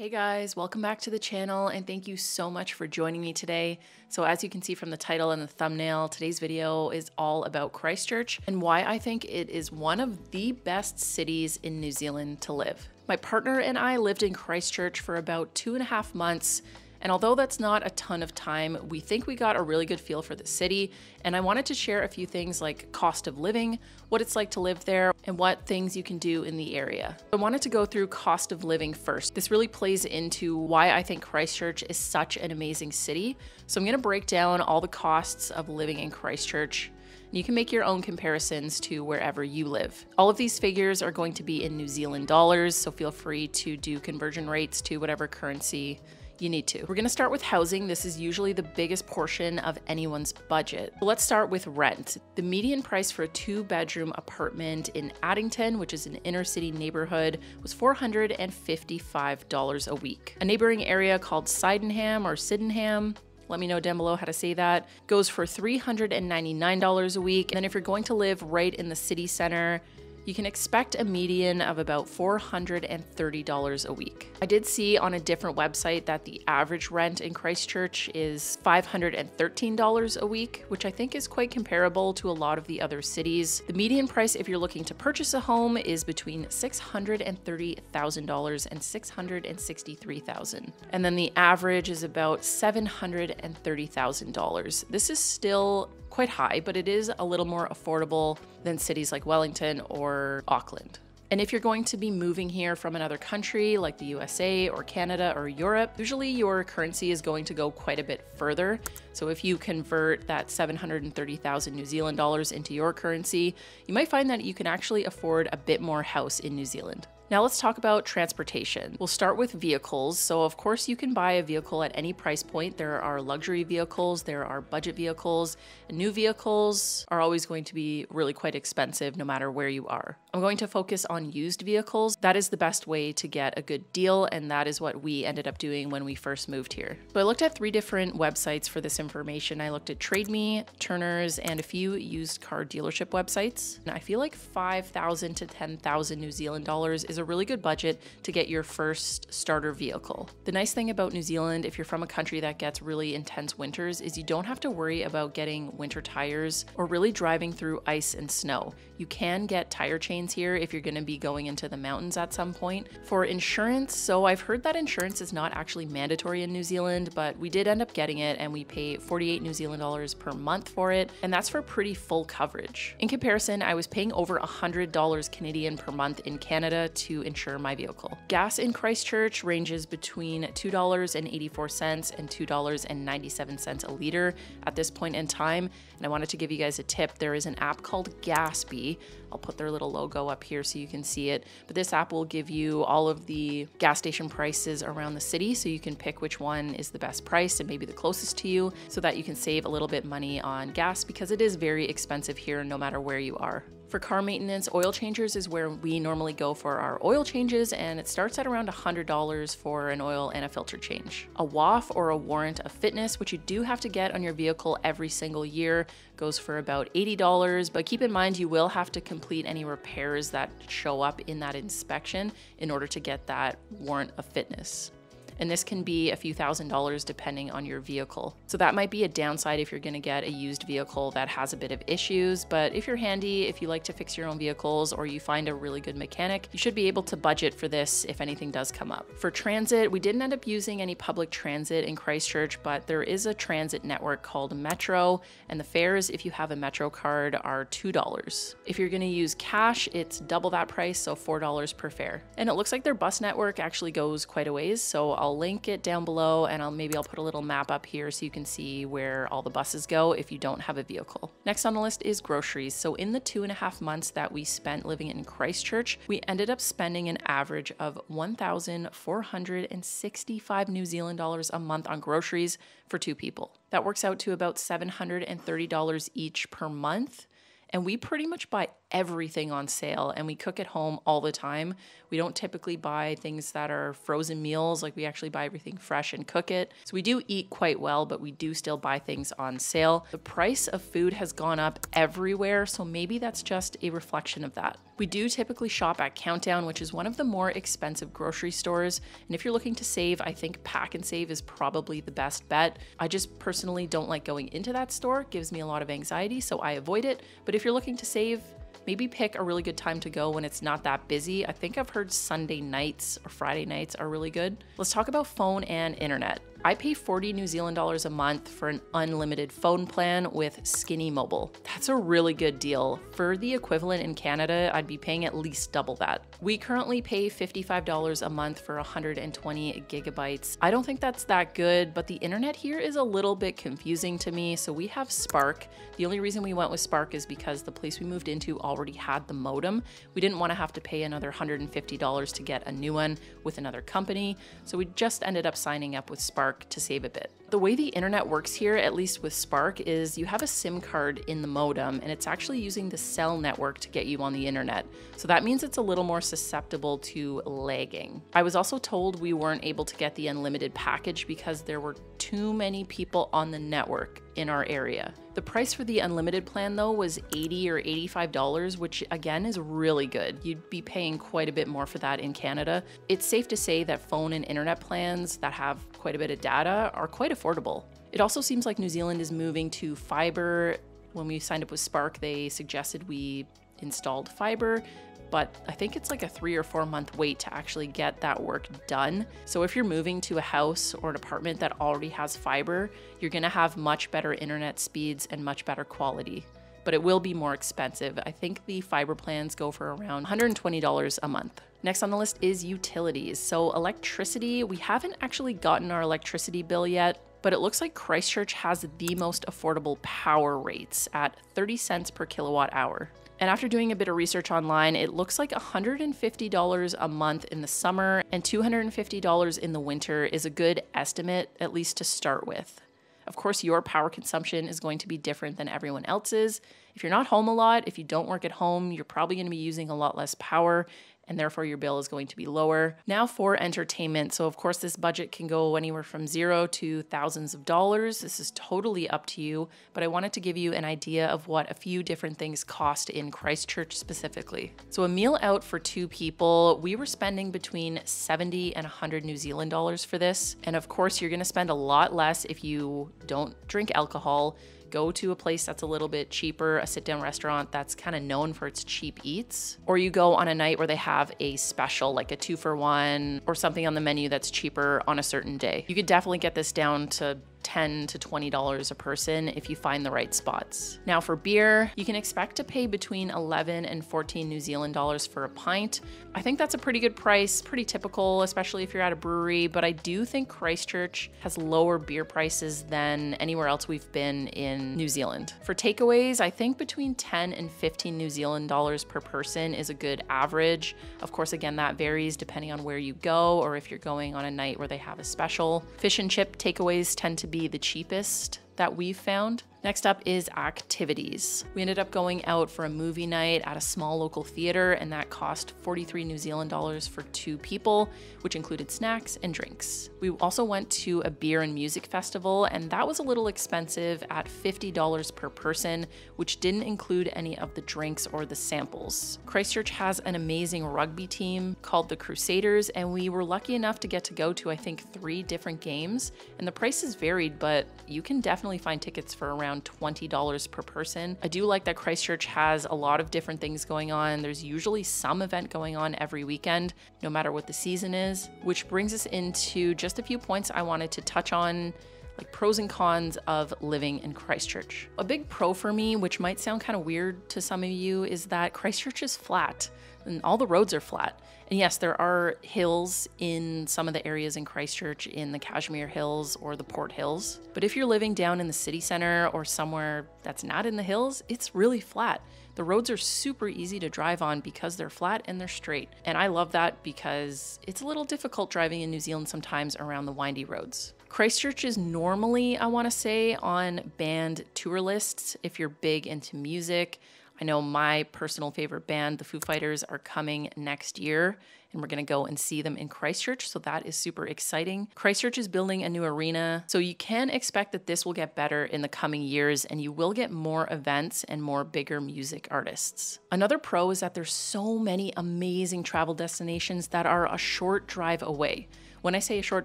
Hey guys, welcome back to the channel and thank you so much for joining me today. So as you can see from the title and the thumbnail, today's video is all about Christchurch and why I think it is one of the best cities in New Zealand to live. My partner and I lived in Christchurch for about two and a half months and although that's not a ton of time, we think we got a really good feel for the city. And I wanted to share a few things like cost of living, what it's like to live there, and what things you can do in the area. I wanted to go through cost of living first. This really plays into why I think Christchurch is such an amazing city. So I'm going to break down all the costs of living in Christchurch. You can make your own comparisons to wherever you live. All of these figures are going to be in New Zealand dollars, so feel free to do conversion rates to whatever currency you need to. We're gonna start with housing. This is usually the biggest portion of anyone's budget. Let's start with rent. The median price for a two bedroom apartment in Addington, which is an inner city neighborhood, was $455 a week. A neighboring area called Sydenham or Sydenham let me know down below how to say that, goes for $399 a week. And then if you're going to live right in the city center, you can expect a median of about $430 a week. I did see on a different website that the average rent in Christchurch is $513 a week, which I think is quite comparable to a lot of the other cities. The median price if you're looking to purchase a home is between $630,000 and 663,000. And then the average is about $730,000. This is still quite high, but it is a little more affordable than cities like Wellington or Auckland. And if you're going to be moving here from another country like the USA or Canada or Europe, usually your currency is going to go quite a bit further. So if you convert that 730,000 New Zealand dollars into your currency, you might find that you can actually afford a bit more house in New Zealand. Now let's talk about transportation. We'll start with vehicles. So of course you can buy a vehicle at any price point. There are luxury vehicles, there are budget vehicles, and new vehicles are always going to be really quite expensive no matter where you are. I'm going to focus on used vehicles. That is the best way to get a good deal, and that is what we ended up doing when we first moved here. So I looked at three different websites for this information. I looked at TradeMe, Turner's, and a few used car dealership websites. And I feel like 5,000 to 10,000 New Zealand dollars is a really good budget to get your first starter vehicle. The nice thing about New Zealand, if you're from a country that gets really intense winters, is you don't have to worry about getting winter tires or really driving through ice and snow. You can get tire chains here if you're going to be going into the mountains at some point. For insurance, so I've heard that insurance is not actually mandatory in New Zealand, but we did end up getting it and we pay 48 New Zealand dollars per month for it, and that's for pretty full coverage. In comparison, I was paying over $100 Canadian per month in Canada to to insure my vehicle. Gas in Christchurch ranges between $2.84 and $2.97 a liter at this point in time. And I wanted to give you guys a tip. There is an app called Gaspy. I'll put their little logo up here so you can see it. But this app will give you all of the gas station prices around the city so you can pick which one is the best price and maybe the closest to you so that you can save a little bit money on gas because it is very expensive here no matter where you are. For car maintenance, oil changers is where we normally go for our oil changes, and it starts at around $100 for an oil and a filter change. A WOF or a warrant of fitness, which you do have to get on your vehicle every single year, goes for about $80, but keep in mind you will have to complete any repairs that show up in that inspection in order to get that warrant of fitness and this can be a few thousand dollars depending on your vehicle. So that might be a downside if you're gonna get a used vehicle that has a bit of issues, but if you're handy, if you like to fix your own vehicles or you find a really good mechanic, you should be able to budget for this if anything does come up. For transit, we didn't end up using any public transit in Christchurch, but there is a transit network called Metro, and the fares, if you have a Metro card, are $2. If you're gonna use cash, it's double that price, so $4 per fare. And it looks like their bus network actually goes quite a ways, so I'll I'll link it down below and I'll maybe I'll put a little map up here so you can see where all the buses go if you don't have a vehicle. Next on the list is groceries. So in the two and a half months that we spent living in Christchurch, we ended up spending an average of 1,465 New Zealand dollars a month on groceries for two people. That works out to about $730 each per month. And we pretty much buy everything on sale and we cook at home all the time. We don't typically buy things that are frozen meals, like we actually buy everything fresh and cook it. So we do eat quite well, but we do still buy things on sale. The price of food has gone up everywhere, so maybe that's just a reflection of that. We do typically shop at Countdown, which is one of the more expensive grocery stores. And if you're looking to save, I think Pak'nSave is probably the best bet. I just personally don't like going into that store, it gives me a lot of anxiety, so I avoid it. But if you're looking to save, maybe pick a really good time to go when it's not that busy. I think I've heard Sunday nights or Friday nights are really good. Let's talk about phone and internet. I pay 40 New Zealand dollars a month for an unlimited phone plan with Skinny Mobile. That's a really good deal. For the equivalent in Canada, I'd be paying at least double that. We currently pay $55 a month for 120 gigabytes. I don't think that's that good, but the internet here is a little bit confusing to me. So we have Spark. The only reason we went with Spark is because the place we moved into already had the modem. We didn't want to have to pay another $150 to get a new one with another company. So we just ended up signing up with Spark Spark to save a bit. The way the internet works here, at least with Spark, is you have a SIM card in the modem and it's actually using the cell network to get you on the internet. So that means it's a little more susceptible to lagging. I was also told we weren't able to get the unlimited package because there were too many people on the network in our area. The price for the unlimited plan though was 80 or $85, which again is really good. You'd be paying quite a bit more for that in Canada. It's safe to say that phone and internet plans that have quite a bit of data are quite affordable. It also seems like New Zealand is moving to fiber. When we signed up with Spark, they suggested we installed fiber but I think it's like a three or four month wait to actually get that work done. So if you're moving to a house or an apartment that already has fiber, you're gonna have much better internet speeds and much better quality. But it will be more expensive. I think the fiber plans go for around $120 a month. Next on the list is utilities. So, electricity, we haven't actually gotten our electricity bill yet, but it looks like Christchurch has the most affordable power rates at 30 cents per kilowatt hour. And after doing a bit of research online, it looks like $150 a month in the summer and $250 in the winter is a good estimate, at least to start with. Of course, your power consumption is going to be different than everyone else's. If you're not home a lot, if you don't work at home, you're probably going to be using a lot less power and therefore your bill is going to be lower. Now for entertainment. So, of course, this budget can go anywhere from zero to thousands of dollars. This is totally up to you, but I wanted to give you an idea of what a few different things cost in Christchurch specifically. So, a meal out for two people, we were spending between 70 and 100 New Zealand dollars for this. And of course, you're going to spend a lot less if you don't drink alcohol go to a place that's a little bit cheaper, a sit down restaurant that's kind of known for its cheap eats, or you go on a night where they have a special, like a two for one, or something on the menu that's cheaper on a certain day. You could definitely get this down to 10 to $20 a person if you find the right spots. Now for beer, you can expect to pay between 11 and 14 New Zealand dollars for a pint. I think that's a pretty good price, pretty typical, especially if you're at a brewery, but I do think Christchurch has lower beer prices than anywhere else we've been in New Zealand. For takeaways, I think between 10 and 15 New Zealand dollars per person is a good average. Of course, again, that varies depending on where you go or if you're going on a night where they have a special. Fish and chip takeaways tend to be the cheapest that we've found. Next up is activities. We ended up going out for a movie night at a small local theater, and that cost 43 New Zealand dollars for two people, which included snacks and drinks. We also went to a beer and music festival, and that was a little expensive at $50 per person, which didn't include any of the drinks or the samples. Christchurch has an amazing rugby team called the Crusaders, and we were lucky enough to get to go to, I think, three different games, and the prices varied, but you can definitely find tickets for around around $20 per person. I do like that Christchurch has a lot of different things going on. There's usually some event going on every weekend, no matter what the season is, which brings us into just a few points I wanted to touch on like pros and cons of living in Christchurch. A big pro for me, which might sound kind of weird to some of you, is that Christchurch is flat and all the roads are flat. And yes, there are hills in some of the areas in Christchurch, in the Cashmere Hills or the Port Hills. But if you're living down in the city center or somewhere that's not in the hills, it's really flat. The roads are super easy to drive on because they're flat and they're straight. And I love that because it's a little difficult driving in New Zealand sometimes around the windy roads. Christchurch is normally, I want to say, on band tour lists if you're big into music. I know my personal favorite band, the Foo Fighters, are coming next year and we're going to go and see them in Christchurch. So that is super exciting. Christchurch is building a new arena. So you can expect that this will get better in the coming years and you will get more events and more bigger music artists. Another pro is that there's so many amazing travel destinations that are a short drive away. When I say a short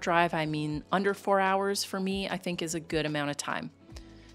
drive, I mean under four hours for me, I think is a good amount of time.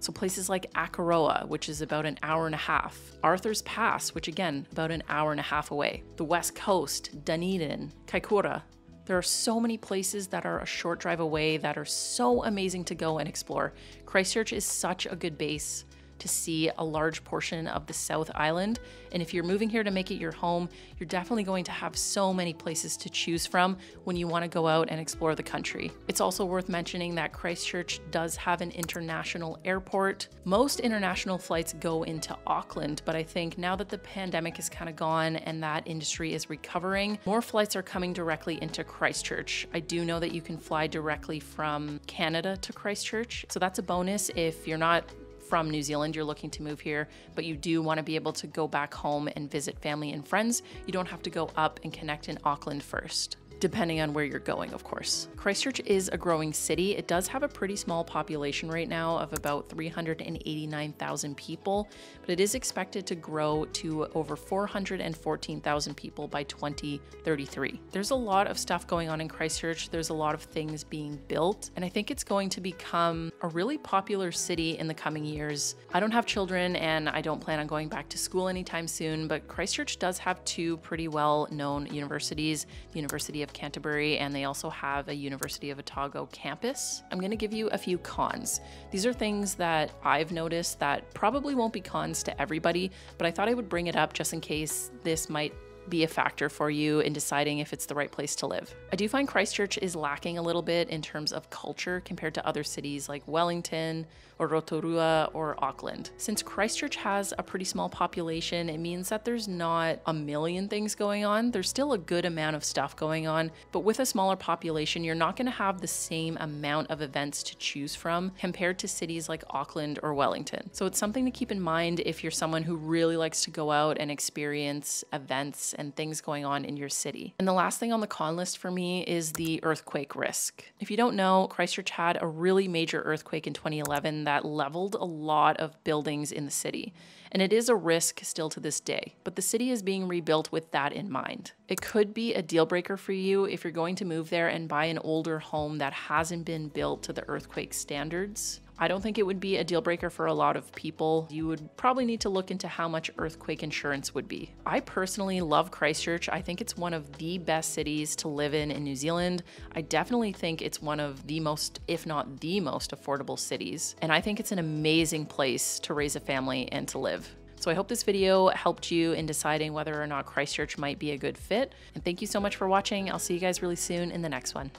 So places like Akaroa, which is about an hour and a half, Arthur's Pass, which again, about an hour and a half away, the West Coast, Dunedin, Kaikoura. There are so many places that are a short drive away that are so amazing to go and explore. Christchurch is such a good base to see a large portion of the South Island. And if you're moving here to make it your home, you're definitely going to have so many places to choose from when you want to go out and explore the country. It's also worth mentioning that Christchurch does have an international airport. Most international flights go into Auckland, but I think now that the pandemic is kind of gone and that industry is recovering, more flights are coming directly into Christchurch. I do know that you can fly directly from Canada to Christchurch, so that's a bonus if you're not from New Zealand, you're looking to move here, but you do want to be able to go back home and visit family and friends, you don't have to go up and connect in Auckland first depending on where you're going, of course. Christchurch is a growing city. It does have a pretty small population right now of about 389,000 people, but it is expected to grow to over 414,000 people by 2033. There's a lot of stuff going on in Christchurch. There's a lot of things being built, and I think it's going to become a really popular city in the coming years. I don't have children and I don't plan on going back to school anytime soon, but Christchurch does have two pretty well known universities the University of of Canterbury, and they also have a University of Otago campus. I'm going to give you a few cons. These are things that I've noticed that probably won't be cons to everybody, but I thought I would bring it up just in case this might be a factor for you in deciding if it's the right place to live. I do find Christchurch is lacking a little bit in terms of culture compared to other cities like Wellington, or Rotorua or Auckland. Since Christchurch has a pretty small population, it means that there's not a million things going on. There's still a good amount of stuff going on, but with a smaller population, you're not going to have the same amount of events to choose from compared to cities like Auckland or Wellington. So it's something to keep in mind if you're someone who really likes to go out and experience events and things going on in your city. And the last thing on the con list for me is the earthquake risk. If you don't know, Christchurch had a really major earthquake in 2011 that leveled a lot of buildings in the city. And it is a risk still to this day, but the city is being rebuilt with that in mind. It could be a deal breaker for you if you're going to move there and buy an older home that hasn't been built to the earthquake standards. I don't think it would be a deal breaker for a lot of people. You would probably need to look into how much earthquake insurance would be. I personally love Christchurch. I think it's one of the best cities to live in in New Zealand. I definitely think it's one of the most, if not the most, affordable cities. And I think it's an amazing place to raise a family and to live. So I hope this video helped you in deciding whether or not Christchurch might be a good fit. And thank you so much for watching. I'll see you guys really soon in the next one.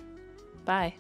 Bye.